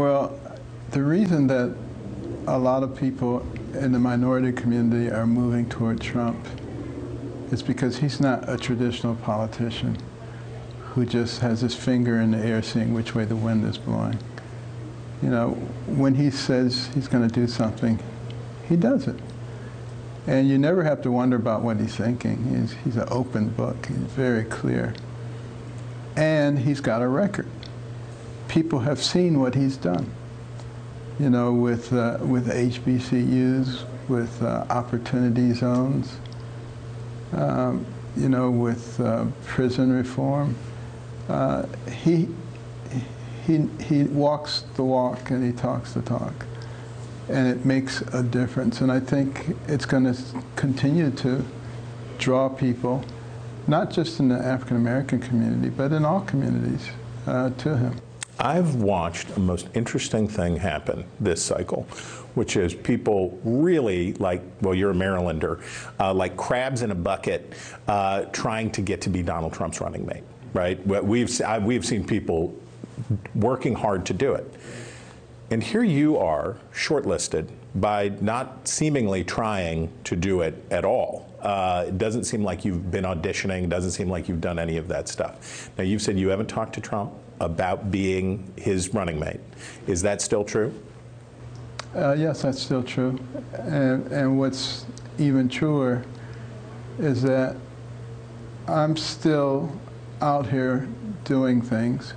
Well, the reason that a lot of people in the minority community are moving toward Trump is because he's not a traditional politician who just has his finger in the air seeing which way the wind is blowing. You know, when he says he's going to do something, he does it. And you never have to wonder about what he's thinking. He's, he's an open book. He's very clear. And he's got a record. People have seen what he's done. You know, with, uh, with HBCUs, with uh, opportunity zones, um, you know, with uh, prison reform. Uh, he, he, he walks the walk and he talks the talk. And it makes a difference. And I think it's going to continue to draw people, not just in the African American community, but in all communities, uh, to him. I've watched a most interesting thing happen this cycle, which is people really like, well, you're a Marylander, uh, like crabs in a bucket uh, trying to get to be Donald Trump's running mate, right? We've, we've seen people working hard to do it. And here you are, shortlisted, by not seemingly trying to do it at all. Uh, it doesn't seem like you've been auditioning, doesn't seem like you've done any of that stuff. Now, you've said you haven't talked to Trump about being his running mate. Is that still true? Uh, yes, that's still true. And, and what's even truer is that I'm still out here doing things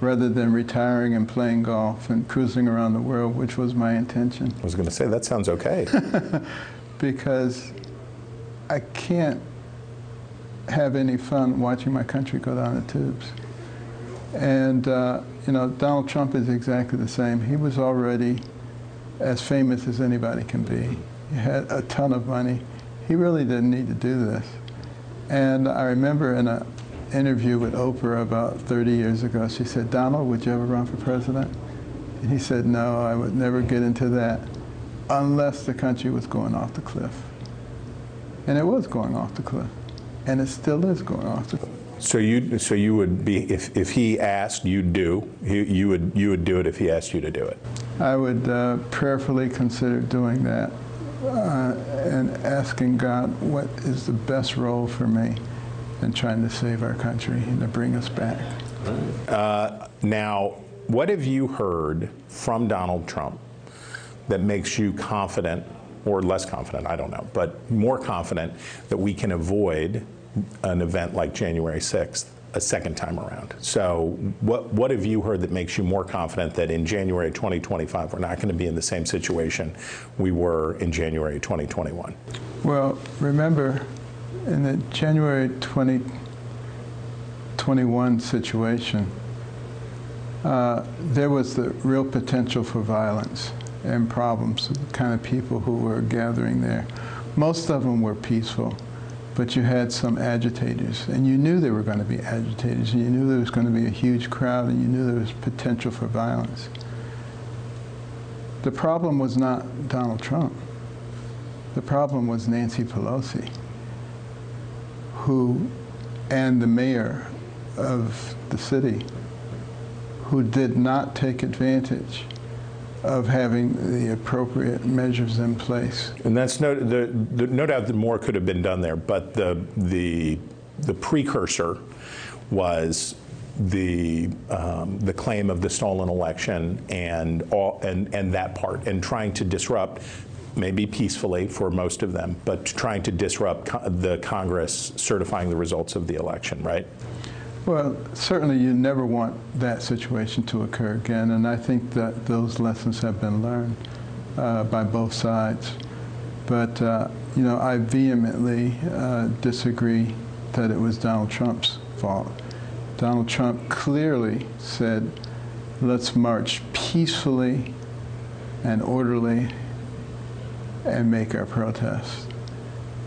rather than retiring and playing golf and cruising around the world, which was my intention. I was going to say, that sounds okay. because I can't have any fun watching my country go down the tubes. And, uh, you know, Donald Trump is exactly the same. He was already as famous as anybody can be. He had a ton of money. He really didn't need to do this. And I remember in an interview with Oprah about 30 years ago, she said, Donald, would you ever run for president? And he said, no, I would never get into that unless the country was going off the cliff. And it was going off the cliff. And it still is going off the cliff. So you, so you would be, if, if he asked, you'd do, you, you, would, you would do it if he asked you to do it? I would uh, prayerfully consider doing that uh, and asking God what is the best role for me in trying to save our country and to bring us back. Uh, now, what have you heard from Donald Trump that makes you confident, or less confident, I don't know, but more confident that we can avoid an event like January 6th a second time around. So what, what have you heard that makes you more confident that in January 2025 we're not going to be in the same situation we were in January 2021? Well, remember in the January 2021 situation, uh, there was the real potential for violence and problems, the kind of people who were gathering there. Most of them were peaceful but you had some agitators, and you knew there were going to be agitators, and you knew there was going to be a huge crowd, and you knew there was potential for violence. The problem was not Donald Trump. The problem was Nancy Pelosi, who, and the mayor of the city, who did not take advantage of having the appropriate measures in place. And that's no, the, the, no doubt that more could have been done there, but the, the, the precursor was the um, the claim of the stolen election and all and and that part and trying to disrupt maybe peacefully for most of them but trying to disrupt co the Congress certifying the results of the election right well, certainly you never want that situation to occur again, and I think that those lessons have been learned uh, by both sides. But, uh, you know, I vehemently uh, disagree that it was Donald Trump's fault. Donald Trump clearly said, let's march peacefully and orderly and make our protest.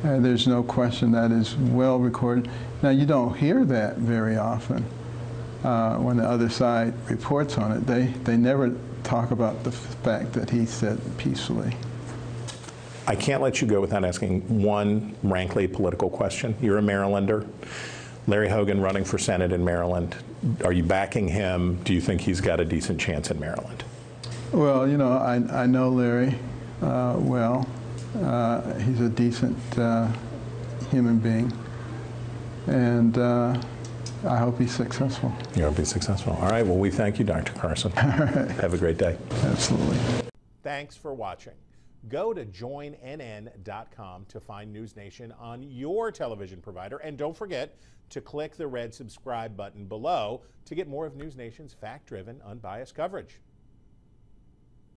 And there's no question that is well recorded. Now, you don't hear that very often uh, when the other side reports on it. They, they never talk about the fact that he said peacefully. I can't let you go without asking one rankly political question. You're a Marylander. Larry Hogan running for Senate in Maryland. Are you backing him? Do you think he's got a decent chance in Maryland? Well, you know, I, I know Larry uh, well. Uh, he's a decent uh, human being. And uh, I hope he's successful. You'll be successful. All right. Well, we thank you, Dr. Carson. Have a great day. Absolutely. Thanks for watching. Go to joinnn.com to find News Nation on your television provider. And don't forget to click the red subscribe button below to get more of News Nation's fact driven, unbiased coverage.